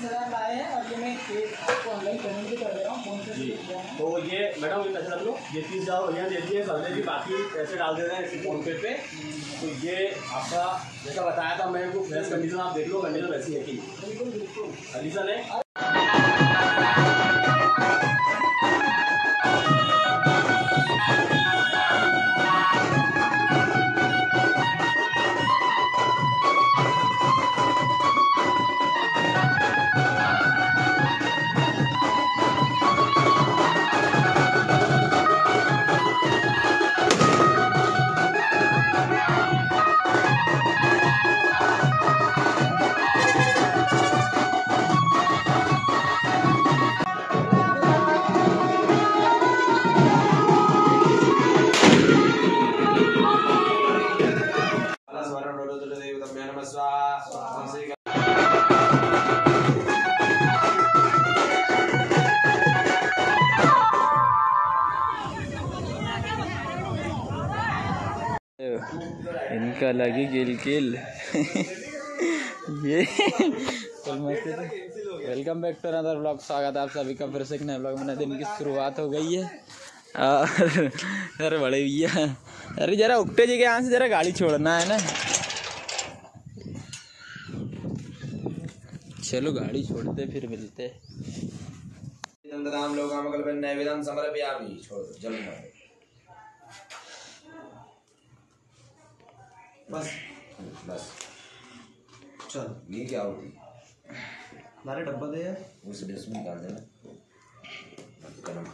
तीस हज़ार लाए हैं और ये मैं आपको ऑनलाइन पेमेंट भी कर दे रहा हूँ फ़ोन पे। तो ये मैडम ये पैसे लो। ये तीस हज़ार यहाँ दे दिए कर जी बाकी पैसे डाल दे रहे हैं इसी फ़ोन पे पे। तो ये आपका जैसा बताया था मैं को फ्रेश कंडीशन आप देख लो कंडीशन वैसी है कि। बिल्कुल बिल्कुल। कंडीशन है। इनका लगी गिल किल ये welcome back to another blog, स्वागत है आप सभी का फिर से एक नए ब्लॉग में। दिन की शुरुआत हो गई है। और अरे बड़े भैया। अरे जरा उगते जी के यहाँ से जरा गाड़ी छोड़ना है ना। चलो गाड़ी छोड़ते फिर मिलते। समर्पयामि छोड़ दो जल्दी कर बस। बस। चल। ये क्या होगी हमारे डब्बा दे यार। उस निकाल देना। कलम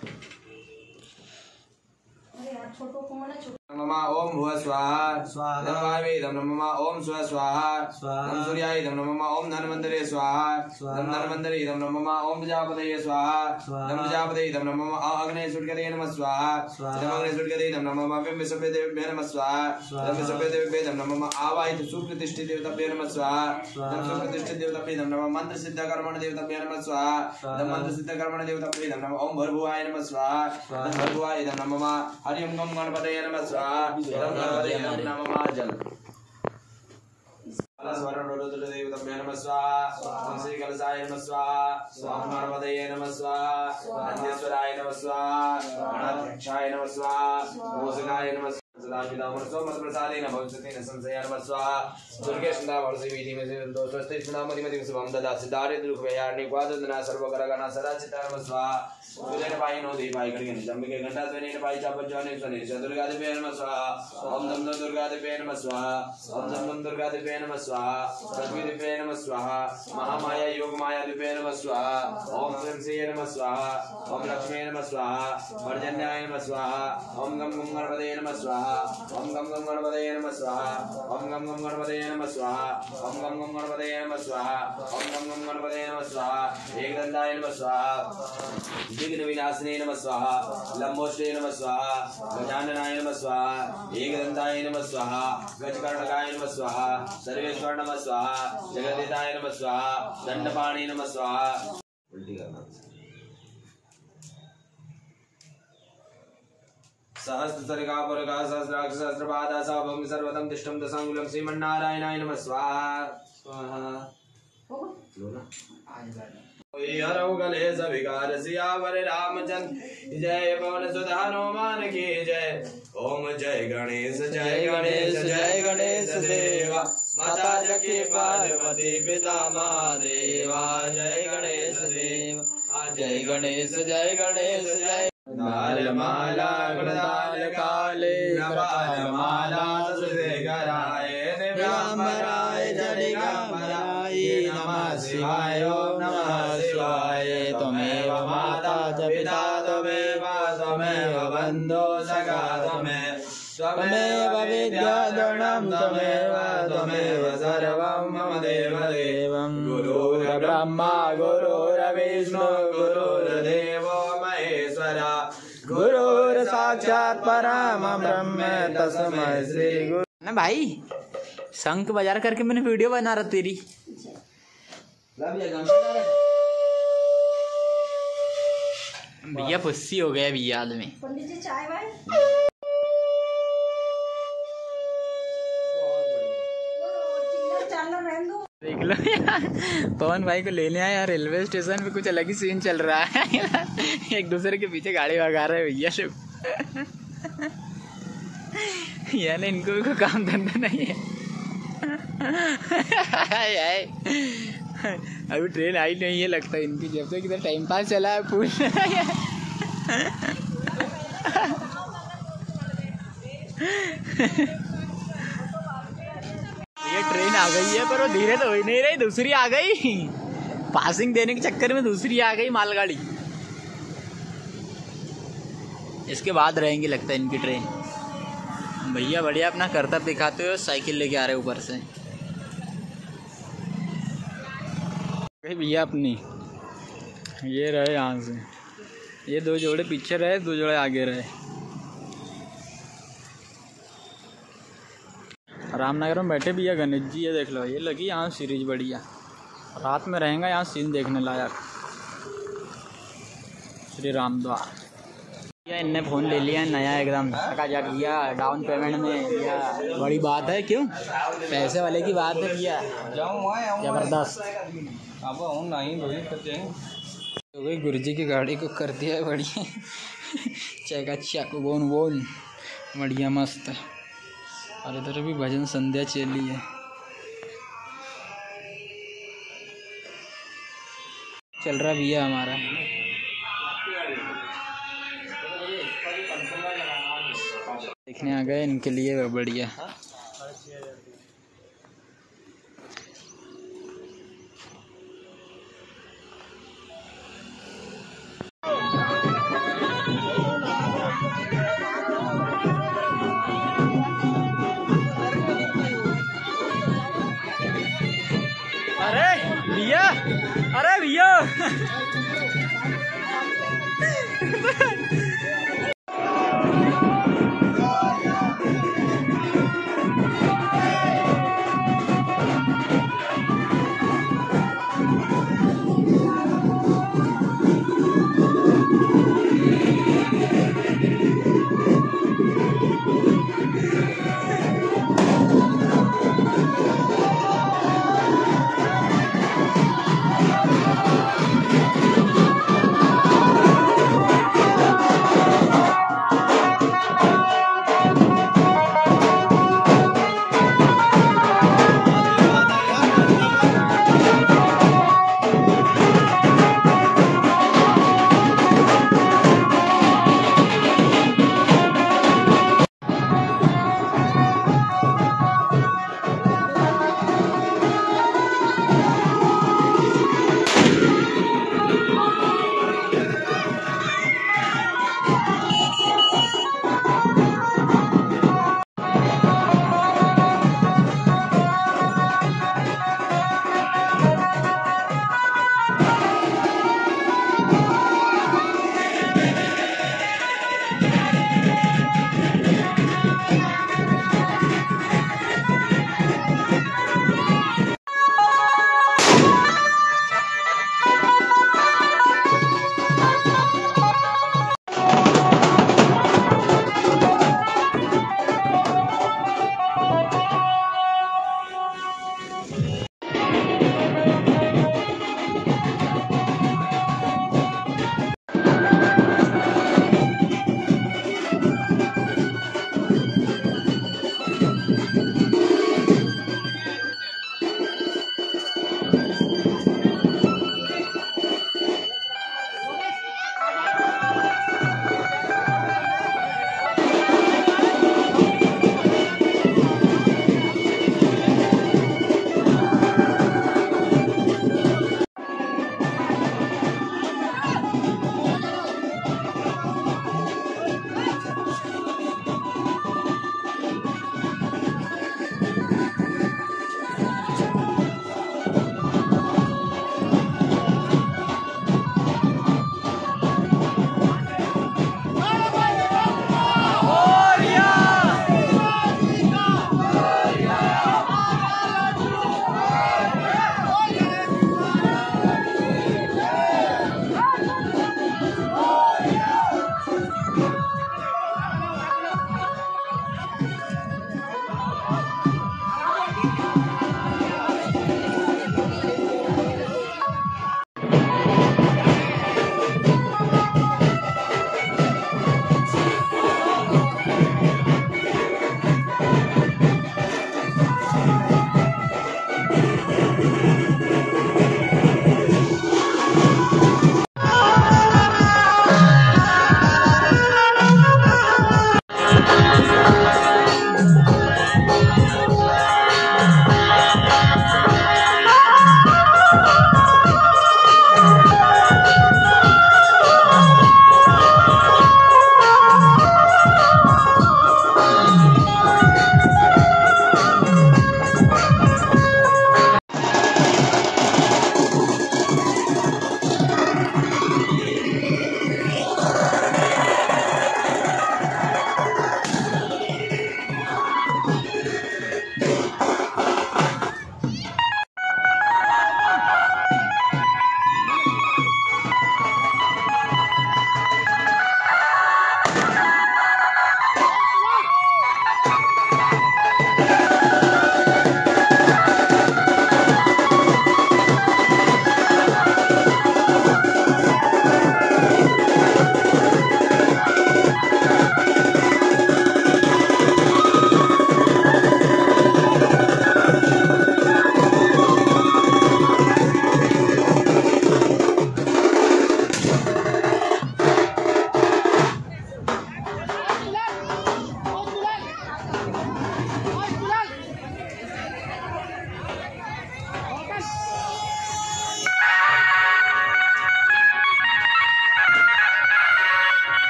नमः ओम भुव स्वाहा स्वाहा। नमः ओम स्व स्वाहा स्वाहा। नमः नमः ओम धन्वन्तरे स्वाहा स्वाहा। नमः धन्वन्तरे नमः ओम प्रजापतये स्वाहा स्वाहा। नमः प्रजापतये नमः अग्ने सुर्गते नमः स्वाहा स्वाहा। अग्ने सुर्गते इदं नमः विम्ब सुप्रेदेभ्यो नमः स्वाहा स्वाहा। इदं सुप्रेदेभ्यो नमः आवाहित सुप्रतिष्ठित देवताभ्यो नमः स्वाहा स्वाहा। सुप्रतिष्ठित देवताभ्यो इदं नमः मंत्र सिद्ध कर्मण देवताभ्यो नमः स्वाहा स्वाहा। मंत्र सिद्ध कर्मण देवताभ्यो इदं नमः ओम भर्भुवाय नमः स्वाहा स्वाहा। भर्भुवाय इदं नमः हरि ओम गम गणपतये नमः स्वाहा। नम जल देवताभ्यो नमः स्वाहा। स्वाहा। स्वाहा। नंदेश्वराय नमः स्वाहा। नमः महामाया योग माया देवे नमः स्वाहा ओम से नमः स्वाहा ओम लक्ष्मी नमः स्वाहा पर्जन्याय नमः स्वाहा ओम गम नमः स्वाहा ओम गम गम गणपतये नमः स्वाहा ओम गम गम गणपतये नमः स्वाहा ओम गम गम गणपतये नमः स्वाहा ओम गम गम गणपतये नमः स्वाहा एकदंताय नमः स्वाहा विघ्न विनाशिने नमः स्वाहा लंबोष्टे नमः स्वाहा गजाननाय नमः स्वाहा एकदंताय नमः स्वाहा गजकर्णकाय नमः स्वाहा सर्वेश्वर नमः स्वाहा जगदिताय नमः स्वाहा दंडपाणि नमः स्वाहा उल्टी करना सहस्रसर्गा परगा सहस्राक्ष सहस्रपादा साभम सर्वतम तिष्ठम दशांगुलम श्रीमन्नारायणाय नमः स्वाहा जय पवन सुध की जय ओम जय गणेश जय गणेश जय गणेश देवा माता जकी पार्वती पिता महादेवा जय गणेश देव जय गणेश जय गणेश जय माला गुणदाल काले माला सुशेखराय दिव्यांबराय जडिकांबराय नमः शिवाय ओम नमः शिवाय त्वमेव माता च पिता त्वमेव त्वमेव बन्धो सखा त्वमेव त्वमेव विद्याधरणं त्वमेव त्वमेव सर्वं मम देवदेवं गुरुर्ब्रह्मा गुरुर्विष्णु गुरुर्देवो साक्षात परम ब्रह्म तस्मै श्री गुरु। ना भाई, शंख बाज़ार करके मैंने वीडियो बना रहा तेरी। भैया पुस्सी हो गया भैया आदमी देख लो पवन भाई को लेने आए यार रेलवे स्टेशन पे कुछ अलग ही सीन चल रहा है। एक दूसरे के पीछे गाड़ी भगा रहे भैया लोग। यानी इनको भी कोई काम धंधा नहीं है। अभी ट्रेन आई नहीं है लगता है इनकी जब से किधर टाइम पास चला है पूछ ये ट्रेन आ गई है पर वो धीरे तो हो ही नहीं रही दूसरी आ गई। पासिंग देने के चक्कर में दूसरी आ गई मालगाड़ी। इसके बाद रहेंगी लगता है इनकी ट्रेन। भैया बढ़िया अपना कर्तव्य दिखाते हुए साइकिल लेके आ रहे ऊपर से। भैया अपनी। ये रहे यहाँ से। ये दो जोड़े पीछे रहे, दो जोड़े आगे रहे। रामनगर में बैठे भैया गणेश जी ये देख लो, ये लगी यहाँ सीरीज़ बढ़िया। रात में रहेगा यहाँ सीन देखने लायक। श्री राम द्वार भैया इनने फ़ोन ले लिया नया एकदम का जा भैया डाउन पेमेंट में भैया बड़ी बात है क्यों? पैसे वाले की बात है भैया। ज़बरदस्त। अब हूँ नहीं तो भाई गुरु जी की गाड़ी को कर दिया है बढ़िया। चेका चक बोन बोन बढ़िया मस्त। और इधर भी भजन संध्या चली है। चल रहा भैया हमारा। देखने आ गए इनके लिए बढ़िया अरे भैया अरे भैया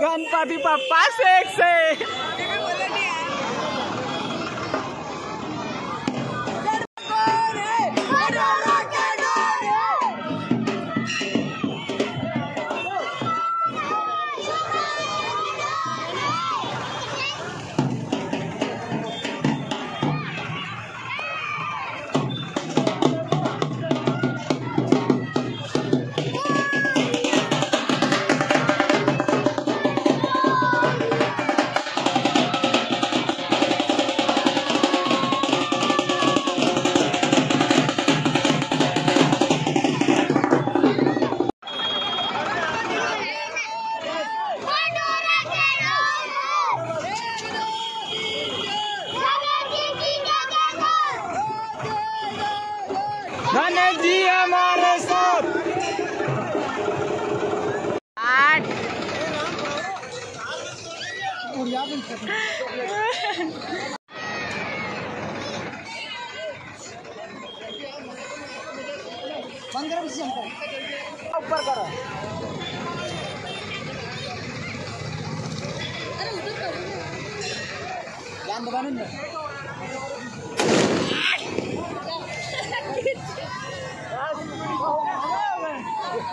गणपति पप्पा शेख से गणेश जी हमारे साथ। आठ। ऊपर करो ध्यान दबाने ना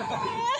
Yeah.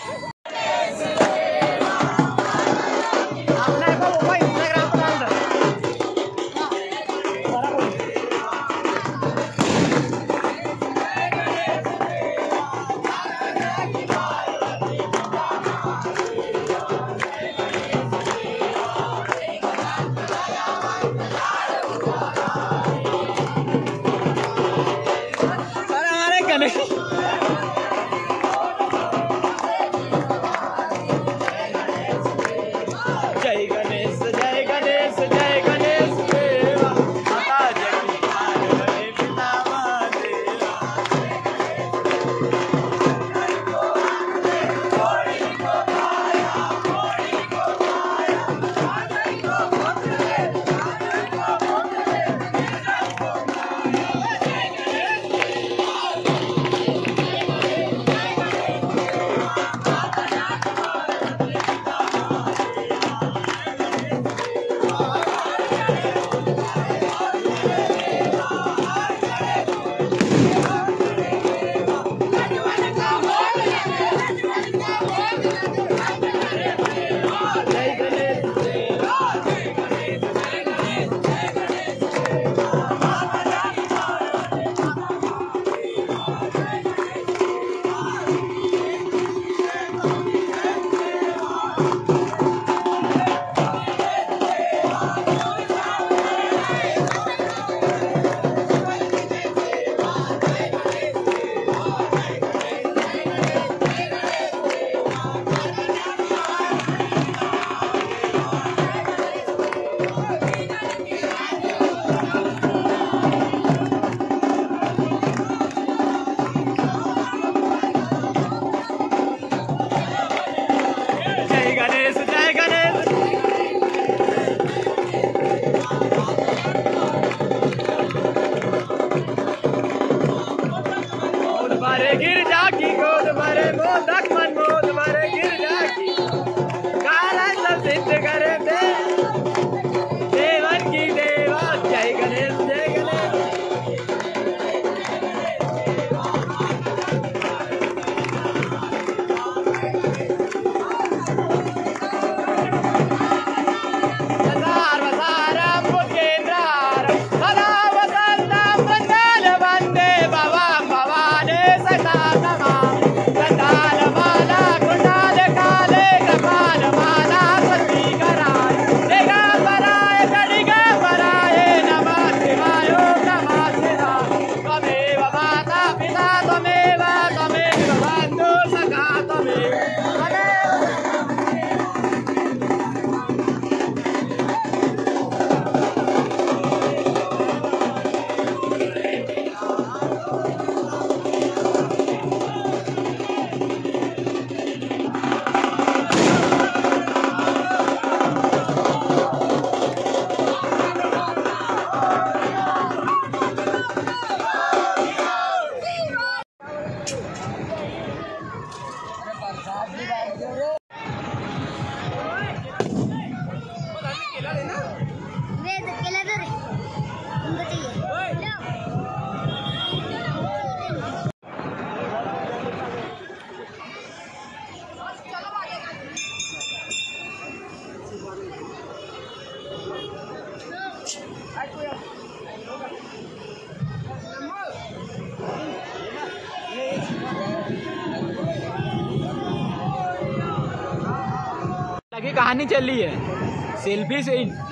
will be seen.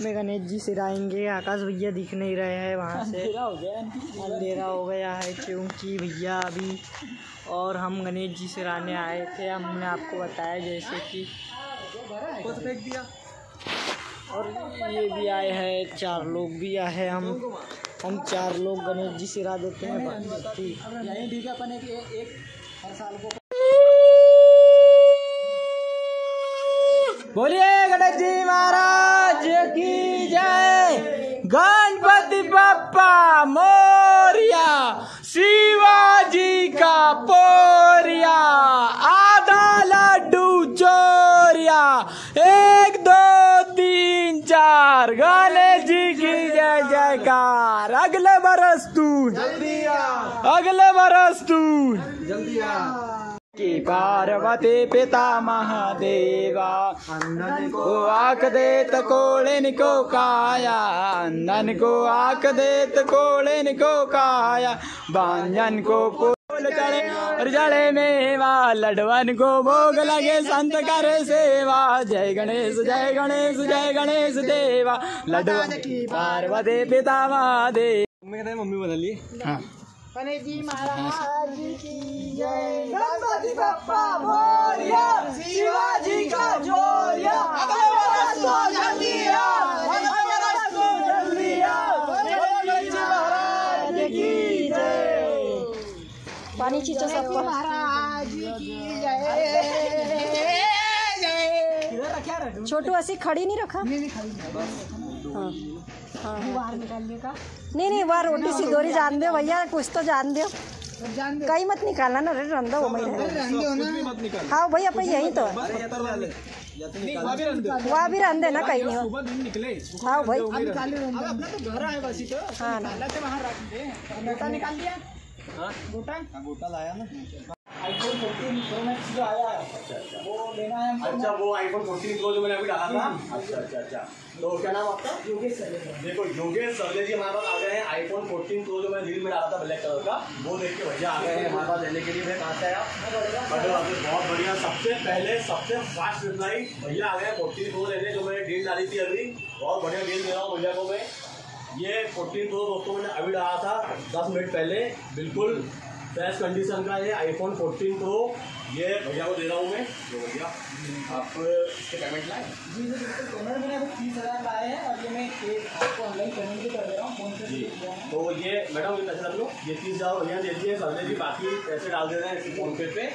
में गणेश जी सिराएँगे। आकाश भैया दिख नहीं रहे हैं वहाँ से। अंधेरा हो गया है क्योंकि भैया अभी और हम गणेश जी सिराने आए थे। हमने आपको बताया जैसे कि फेंक दिया। और ये भी आए हैं चार लोग भी आए हैं। हम हम चार लोग गणेश जी सिरा देते हैं। ठीक। ठीक है अपन एक एक हर साल को बोलिए गणेश जी महाराज। की जय। गणपति बप्पा मोरिया शिवाजी का पोरिया आधा लड्डू चोरिया एक दो तीन चार गणेश जी की जय जयकार। अगले बरस तू अगले बरस तू की पार्वती पिता महादेवा। अंधन को आक देत कोड़िन को काया। अंधन को आक देत कोड़िन को काया। बांजन को फूल चढ़े और जड़े मेवा। लडवन को भोग लगे संत करे सेवा। जय गणेश जय गणेश जय गणेश देवा। लडवन की पार्वती पिता महादेव। मम्मी बदल ली। हाँ। जी महाराज की जय। गणपति बप्पा मोरिया शिवाजी का जोरिया पानी चीचा सब। महाराज की जय। जय छोटू ऐसी खड़ी नहीं रखा? नहीं नहीं। हाँ। हाँ। निकालने का नहीं नहीं वहाँ रोटी सी दोरी जान दो भैया कुछ तो जान दो। कहीं मत निकालना ना रे रंदा वो मैं हाँ भैया अपन यही तो। वहाँ भी रंदे ना कहीं नहीं हो। हाँ भाई हाँ। ना गोटा लाया ना। आईफोन फोर्टीन प्रो मैक्स जो आया है। वो लेना है अच्छा वो आईफोन फोर्टीन प्रो जो मैंने अभी डाला था। अच्छा अच्छा अच्छा। तो क्या नाम आपका? योगेश सर देखो योगेश सरले जी हमारे पास आ गए हैं। आईफोन 14 प्रो जो मैं रील में डाला था ब्लैक कलर का वो देख के भैया आ गए हैं हमारे पास लेने के लिए। मैं कहाँ से आया? बहुत बढ़िया। सबसे पहले सबसे फास्ट रिप्लाई भैया आ गए फोर्टीन प्रो लेने जो मैंने डील डाली थी अभी। बहुत बढ़िया डील दे रहा हूँ भैया को मैं। ये फोर्टीन प्रो दोस्तों मैंने अभी डाला था दस मिनट पहले। बिल्कुल फ्रेश कंडीशन का ये आईफोन 14 प्रो ये भैया को दे रहा हूँ मैं। जो भैया आप इसके पेमेंट लाए? जी जी बिल्कुल। पेमेंट मैंने अभी तीस हज़ार लाए हैं और ये मैं एक आपको ऑनलाइन पेमेंट भी कर दे रहा हूँ फ़ोन पे जी। तो ये मैडम ये पैसे रख लो। ये तीस हज़ार भैया दे दिए सरदे जी बाकी पैसे डाल दे रहे हैं फ़ोन पे पे।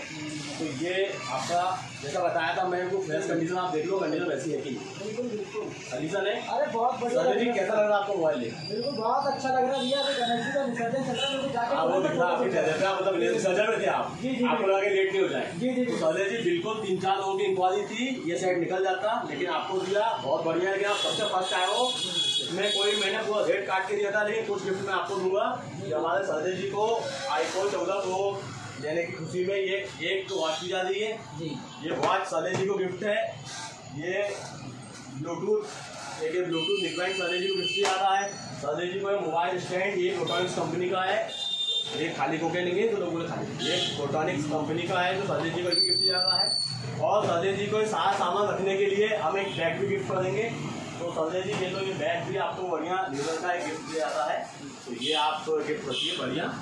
तो ये आपका जैसा बताया था मैं फ्रेश कंडीशन आप देख लो कंडीशन वैसी है कि। बिल्कुल बिल्कुल। कंडीशन है? अरे बहुत बढ़िया जी कैसा लग रहा है आपको मोबाइल बिल्कुल बहुत अच्छा लग रहा है भैया। अभी गणेश जी का विसर्जन चल रहा है आप मतलब में थे आप। आपको लगा लेट नहीं हो जाए। जी, जी, जी। तो जी बिल्कुल तीन चार लोगों की इंक्वायरी थी ये सेट निकल जाता लेकिन आपको दिया बहुत बढ़िया है कि आप सबसे फ़र्स्ट आए हो। मैं कोई मैंने पूरा रेट काट के दिया था लेकिन कुछ गिफ्ट मैं आपको दूँगा कि हमारे सरदे जी को आईफोन चौदह प्रो लेने की खुशी में ये एक तो वॉच की जा रही है। ये वॉच सरदे जी को गिफ्ट है। ये ब्लूटूथ एक ब्लूटूथ निकलैंड सरदे जी को गिफ्ट दिया रहा है। सरदे जी को मोबाइल स्टैंड ये प्रोटॉनिक्स कंपनी का है। ये खाली कोके नहीं है तो लोग बोले खाली ये प्रोटॉनिक्स कंपनी का है तो सरदे जी को भी गिफ्ट दिया है। और सरदे जी को सारा सामान रखने के लिए हम एक बैग भी गिफ्ट करेंगे तो सरदे जी, ये तो ये बैग भी आपको बढ़िया लीवर का एक गिफ्ट दिया जाता है। तो ये आप तो गिफ्ट रखिए, बढ़िया।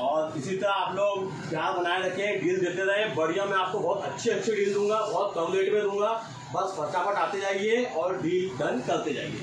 और इसी तरह आप लोग प्यार बनाए रखें डील देते रहे बढ़िया, मैं आपको बहुत अच्छे अच्छे डील दूँगा, बहुत कम रेट में दूँगा। बस फटाफट आते जाइए और डील डन करते जाइए।